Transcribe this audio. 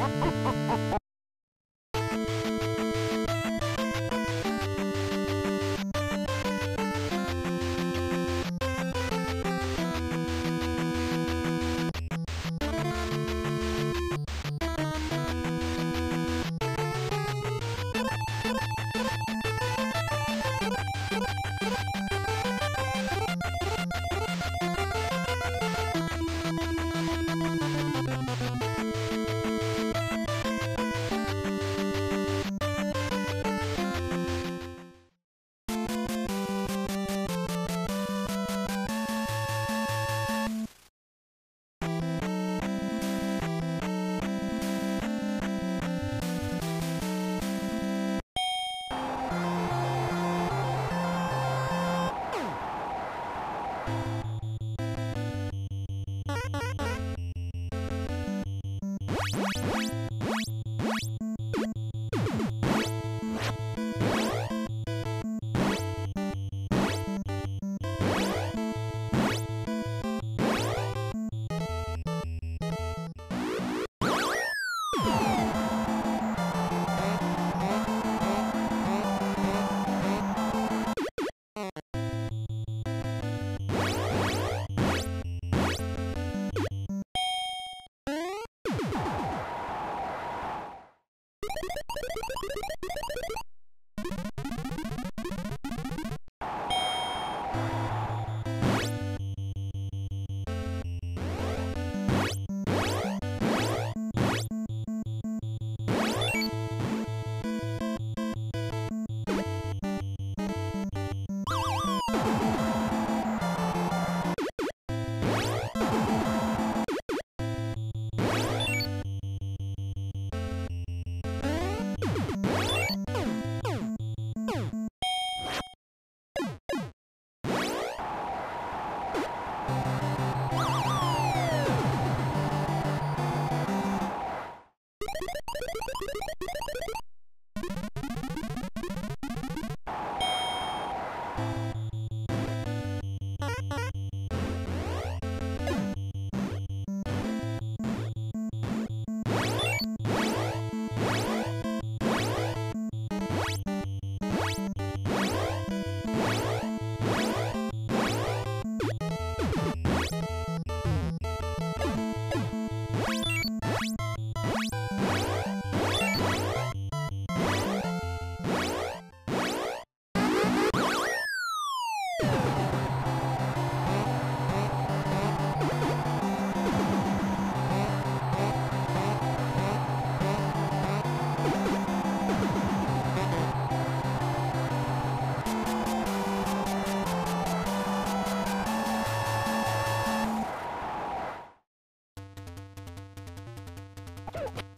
Ha ha ha ha! you Oh!